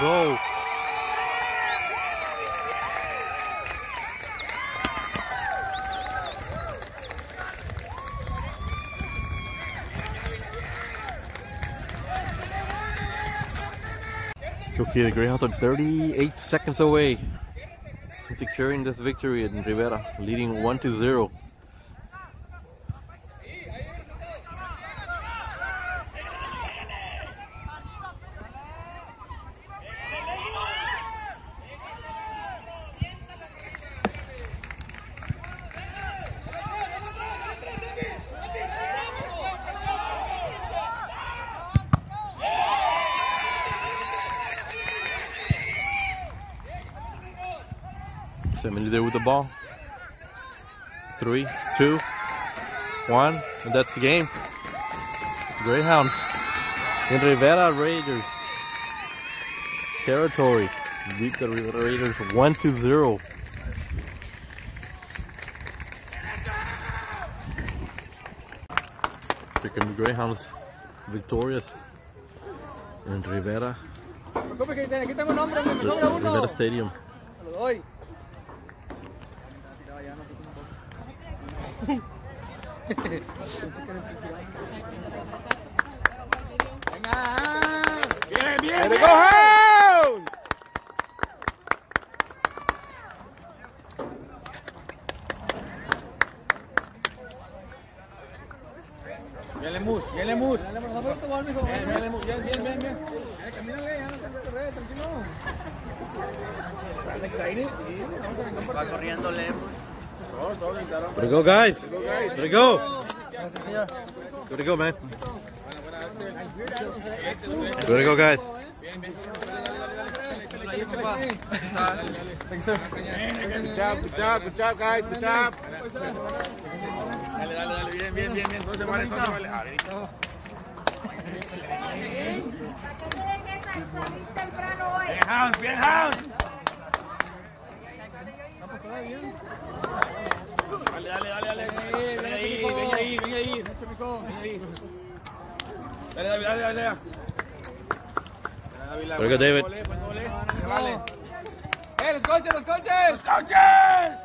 go. Okay, the Greyhounds are 38 seconds away from securing this victory in Rivera, leading 1 to 0. Seven there with the ball. Three, two, one, and that's the game. Greyhounds in Rivera Raiders territory beat the Raiders one to zero. Become Greyhounds victorious in Rivera, Aquí tengo un nombre, me sobra uno. Rivera Stadium. Venga. Bien, bien, bien. Bien, bien, bien. Corriendo lejos. Way to go, guys! Way to go! Way to go, man! Way to go, guys! Thanks, sir. Good job, good job, good job, guys. Good job. Dale, dale, dale, bien, bien, bien, bien. Todo se vale, se vale. A ver, Bien, Hounds, bien, Hounds. Dale, ahí, ven ahí. Ahí. Dale, dale, dale, dale. Very good, David. Vale, pues, vale. Se vale. ¡Eh, los coches, los coches! ¡Los coches!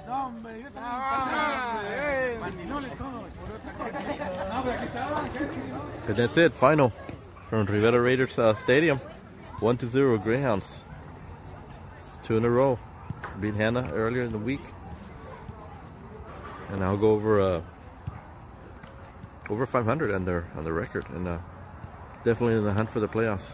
No, hombre, yo también. Mandinoles todos. No, pero aquí estaban. And that's it, final from Rivera Raiders uh, Stadium. 1 to 0 Greyhounds. Two in a row. Beat Hanna earlier in the week. And I'll go over uh, over 500 on their on the record and uh, definitely in the hunt for the playoffs.